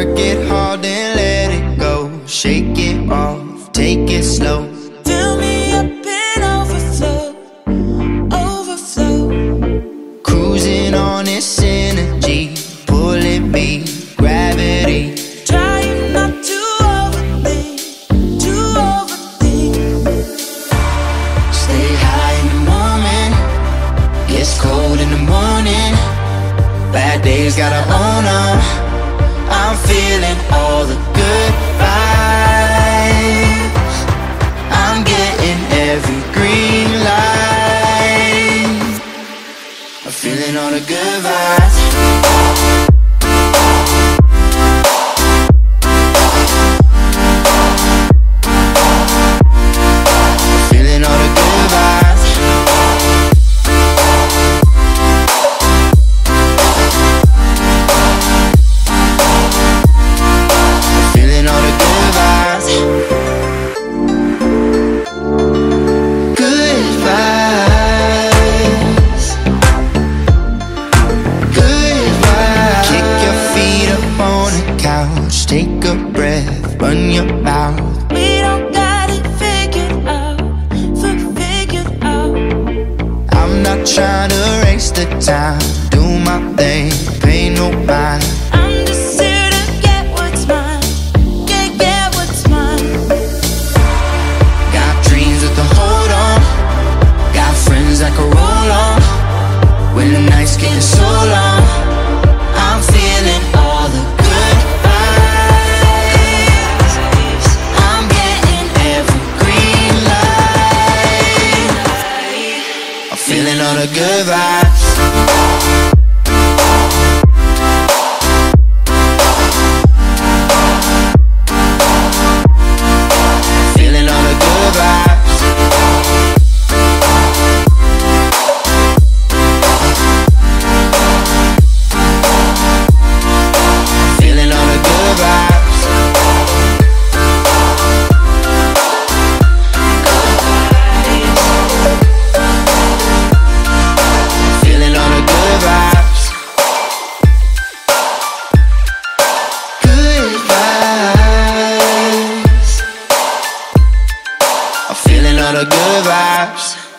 Work it hard and let it go. Shake it off, take it slow. Fill me up and overflow, overflow. Cruising on this energy, it be gravity. Trying not to overthink, to overthink. Stay high in the moment, gets cold in the morning. Bad days gotta own up. I'm feeling all the good vibes. Couch. Take a breath. Run your mouth. We don't got it figured out, figured out. I'm not trying to race the time. Do my thing. feeling all the good vibes. out of good vibes.